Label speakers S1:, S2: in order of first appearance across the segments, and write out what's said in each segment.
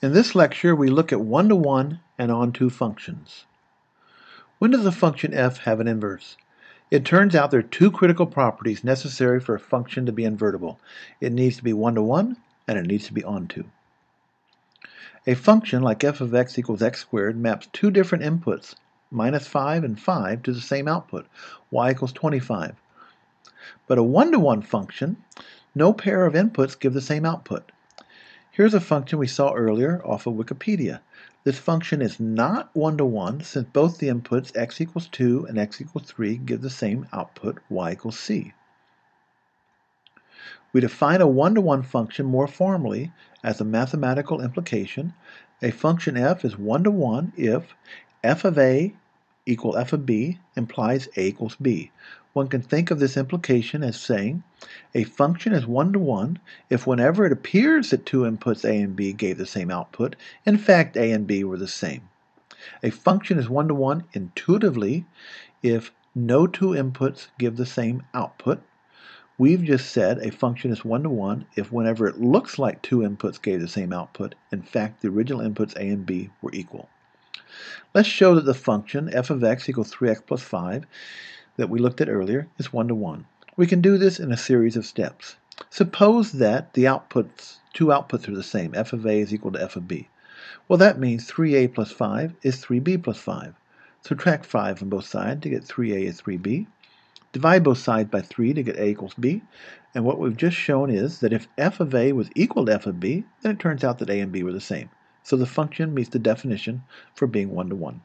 S1: In this lecture, we look at one-to-one and onto functions. When does a function f have an inverse? It turns out there are two critical properties necessary for a function to be invertible. It needs to be one-to-one, and it needs to be onto. A function like f of x equals x squared maps two different inputs, minus 5 and 5, to the same output, y equals 25. But a one-to-one function, no pair of inputs give the same output. Here's a function we saw earlier off of Wikipedia. This function is not one-to-one since both the inputs x equals 2 and x equals 3 give the same output y equals c. We define a one-to-one function more formally as a mathematical implication. A function f is one-to-one if f of a equal f of b implies a equals b. One can think of this implication as saying a function is one-to-one if whenever it appears that two inputs a and b gave the same output, in fact a and b were the same. A function is one-to-one intuitively if no two inputs give the same output. We've just said a function is one-to-one if whenever it looks like two inputs gave the same output, in fact the original inputs a and b were equal. Let's show that the function f of x equals 3x plus 5 that we looked at earlier is one-to-one. We can do this in a series of steps. Suppose that the outputs, two outputs are the same, f of a is equal to f of b. Well, that means 3a plus 5 is 3b plus 5. Subtract 5 from both sides to get 3a is 3b. Divide both sides by 3 to get a equals b. And what we've just shown is that if f of a was equal to f of b, then it turns out that a and b were the same. So the function meets the definition for being one-to-one.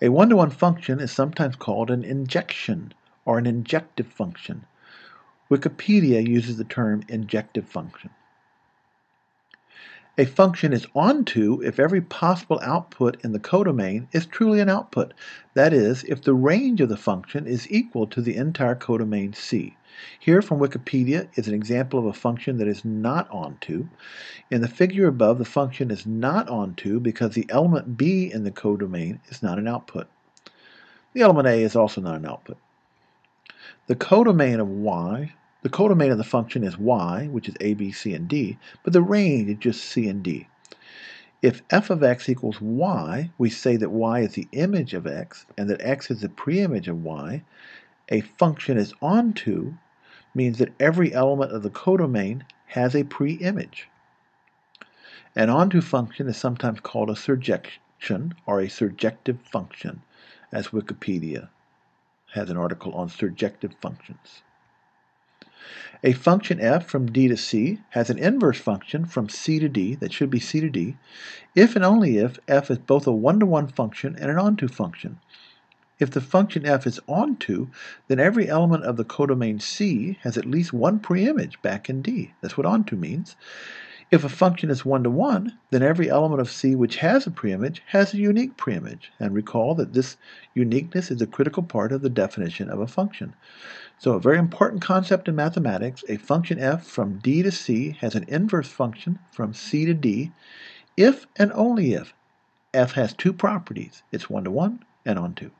S1: A one-to-one function is sometimes called an injection or an injective function. Wikipedia uses the term injective function. A function is onto if every possible output in the codomain is truly an output. That is, if the range of the function is equal to the entire codomain C. Here from Wikipedia is an example of a function that is not onto. In the figure above, the function is not onto because the element B in the codomain is not an output. The element A is also not an output. The codomain of y the codomain of the function is y, which is a, b, c, and d, but the range is just c and d. If f of x equals y, we say that y is the image of x and that x is the preimage of y. A function is onto means that every element of the codomain has a preimage. An onto function is sometimes called a surjection or a surjective function, as Wikipedia has an article on surjective functions. A function f from d to c has an inverse function from c to d, that should be c to d, if and only if f is both a one-to-one -one function and an onto function. If the function f is onto, then every element of the codomain C has at least one preimage back in D. That's what onto means. If a function is one-to-one, then every element of C which has a preimage has a unique preimage. And recall that this uniqueness is a critical part of the definition of a function. So a very important concept in mathematics, a function f from d to c has an inverse function from c to d if and only if f has two properties, it's one-to-one -one and onto.